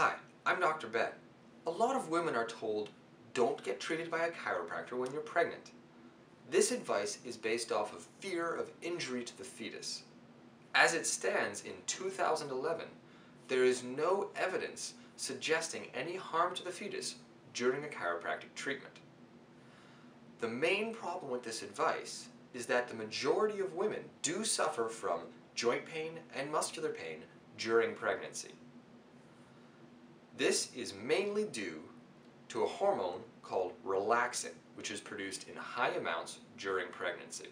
Hi, I'm Dr. Ben. A lot of women are told, don't get treated by a chiropractor when you're pregnant. This advice is based off of fear of injury to the fetus. As it stands in 2011, there is no evidence suggesting any harm to the fetus during a chiropractic treatment. The main problem with this advice is that the majority of women do suffer from joint pain and muscular pain during pregnancy. This is mainly due to a hormone called relaxin, which is produced in high amounts during pregnancy.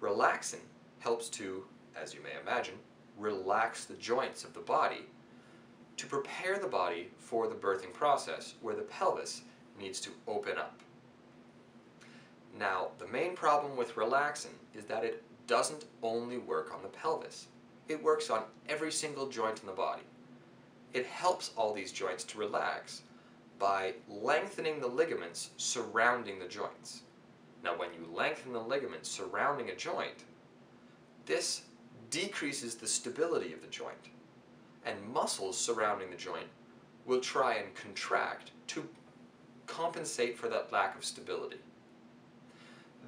Relaxin helps to, as you may imagine, relax the joints of the body to prepare the body for the birthing process where the pelvis needs to open up. Now, the main problem with relaxin is that it doesn't only work on the pelvis. It works on every single joint in the body. It helps all these joints to relax by lengthening the ligaments surrounding the joints. Now when you lengthen the ligaments surrounding a joint, this decreases the stability of the joint, and muscles surrounding the joint will try and contract to compensate for that lack of stability.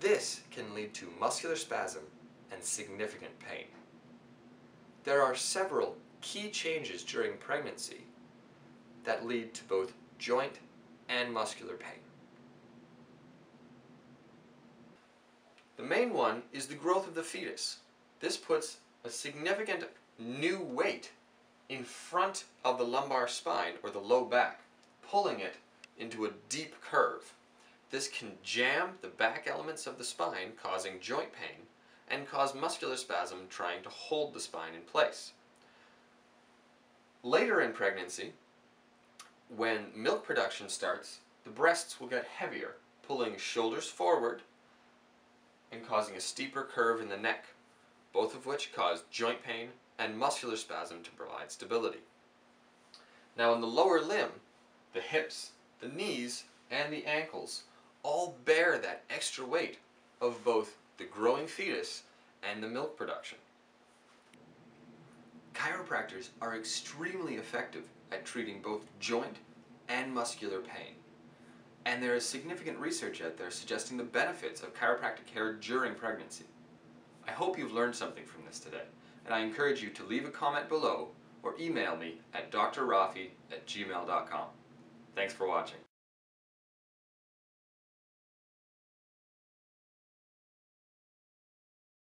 This can lead to muscular spasm and significant pain. There are several key changes during pregnancy that lead to both joint and muscular pain. The main one is the growth of the fetus. This puts a significant new weight in front of the lumbar spine, or the low back, pulling it into a deep curve. This can jam the back elements of the spine, causing joint pain, and cause muscular spasm trying to hold the spine in place. Later in pregnancy, when milk production starts, the breasts will get heavier, pulling shoulders forward and causing a steeper curve in the neck, both of which cause joint pain and muscular spasm to provide stability. Now in the lower limb, the hips, the knees, and the ankles all bear that extra weight of both the growing fetus and the milk production. Chiropractors are extremely effective at treating both joint and muscular pain. And there is significant research out there suggesting the benefits of chiropractic care during pregnancy. I hope you've learned something from this today, and I encourage you to leave a comment below or email me at drroffey at gmail.com. Thanks for watching.